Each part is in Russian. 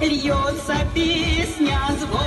Льется песня звонкая,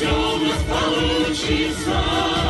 все у нас получится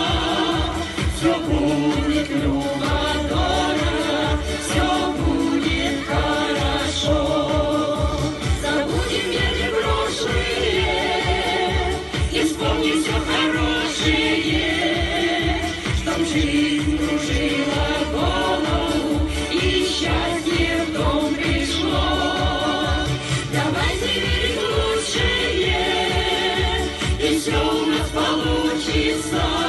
и счастье дом пришло. Давайте верить лучшее, и все у нас получится.